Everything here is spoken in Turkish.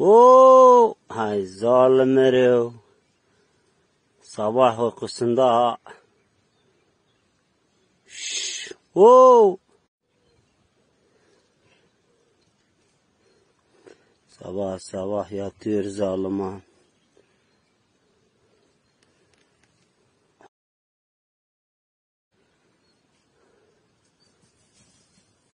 Oo, hay zalimleri. Sabah uykusunda. Şşş, oo. Sabah sabah yatıyor zalıma.